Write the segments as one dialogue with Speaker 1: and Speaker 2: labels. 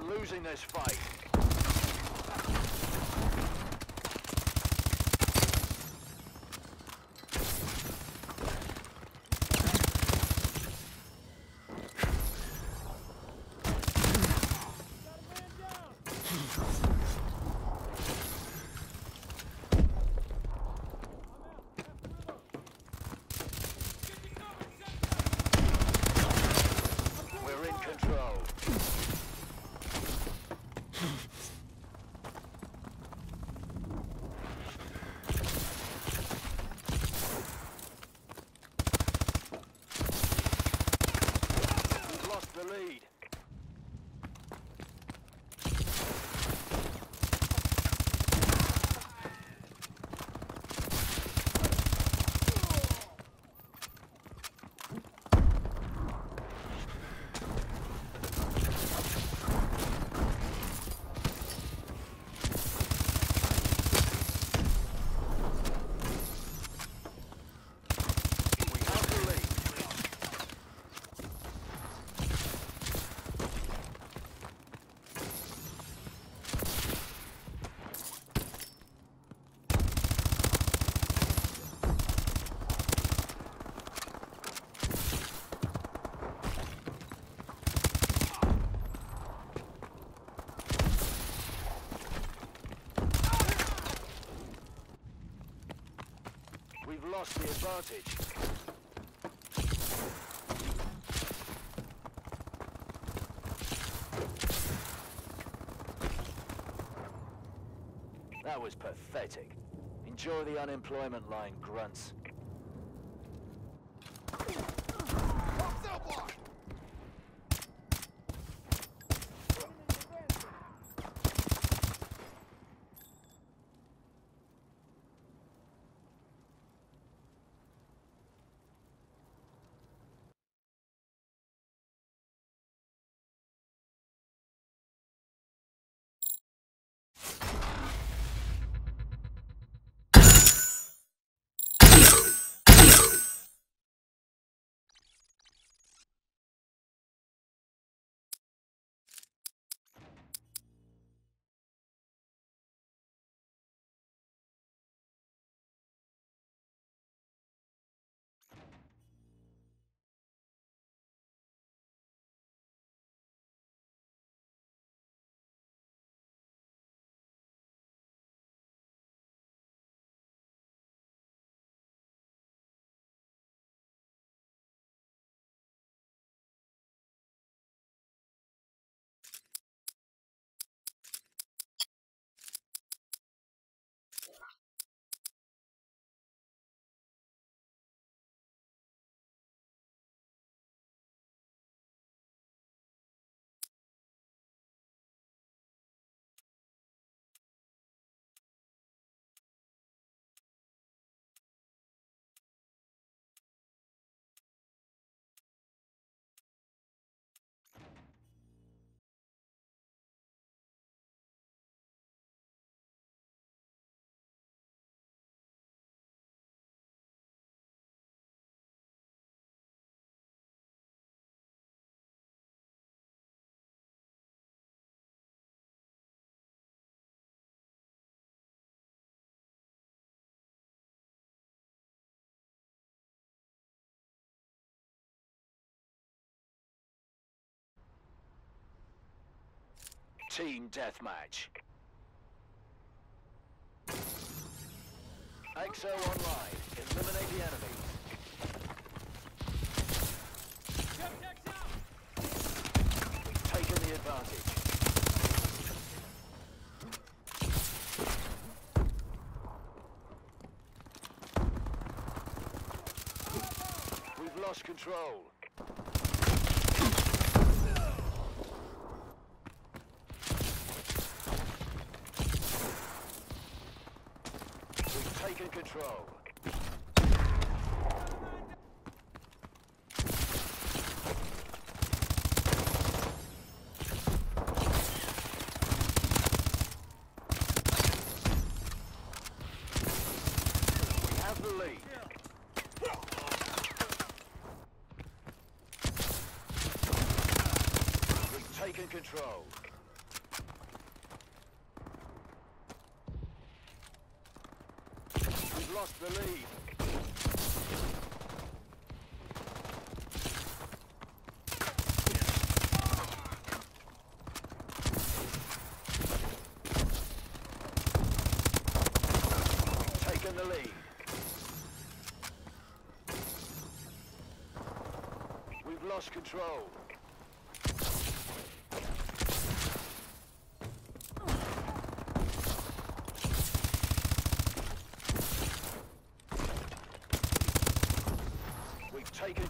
Speaker 1: We're losing this fight. Advantage. That was pathetic. Enjoy the unemployment line, grunts. Team deathmatch. XO online. Eliminate the. We've taken the advantage. We've lost control. We've taken control. Lost the lead. Taken the lead. We've lost control.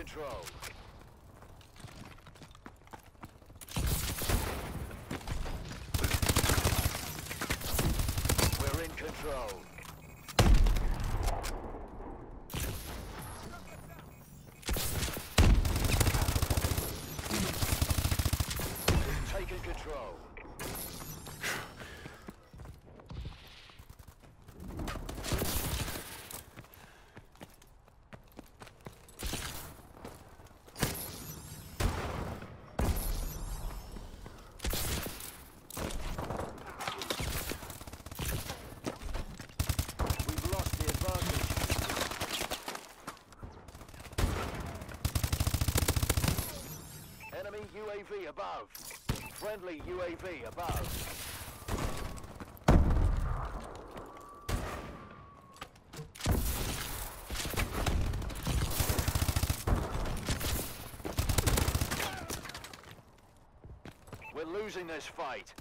Speaker 1: Control. We're in control. We've control. Enemy UAV above. Friendly UAV above. We're losing this fight.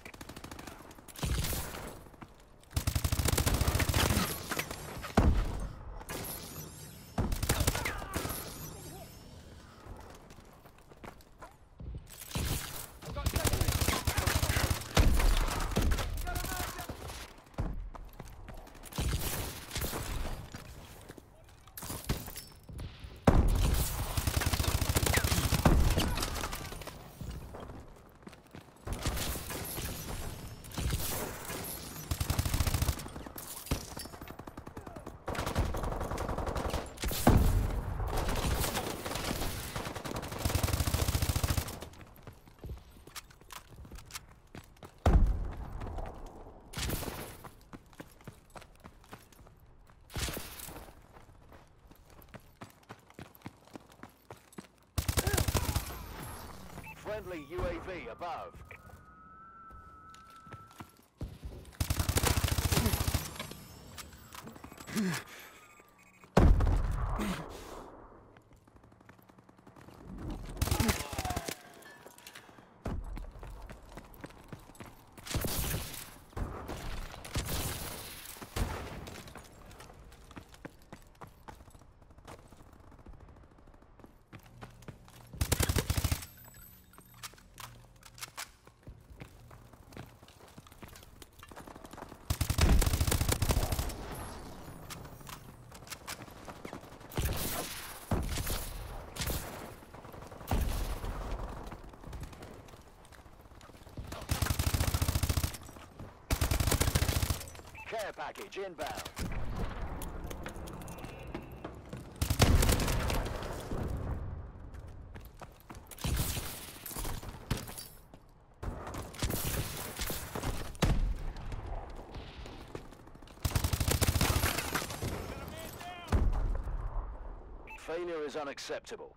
Speaker 1: Friendly UAV above. package inbound. Failure is unacceptable.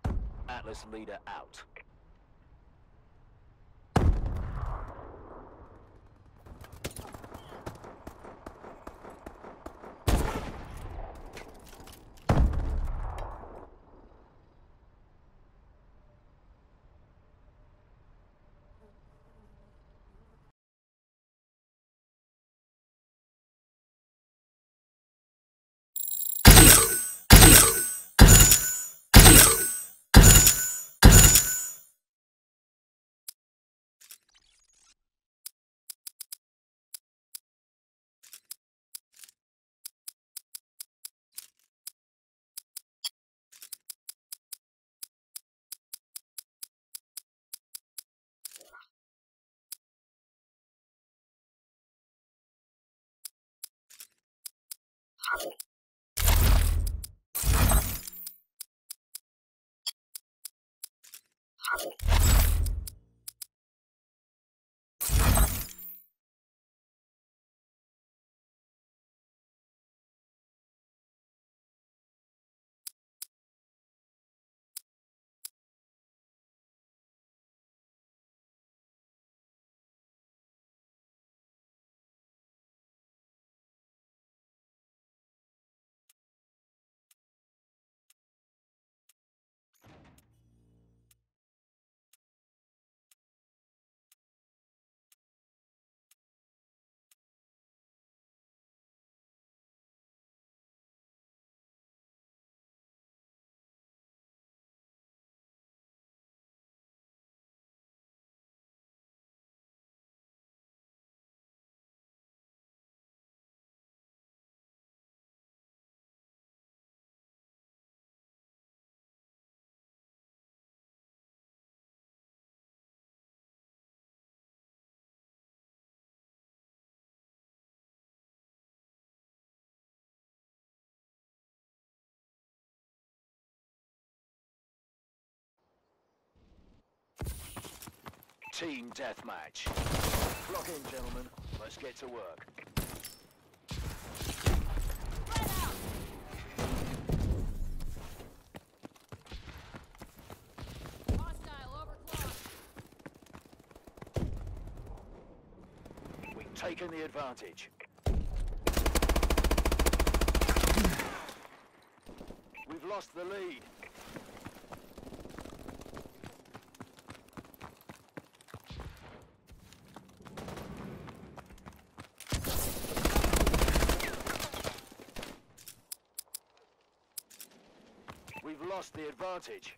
Speaker 1: Atlas leader out. you Team deathmatch. Clock in, gentlemen. Let's get to work. We've taken the advantage. We've lost the lead. We've lost the advantage.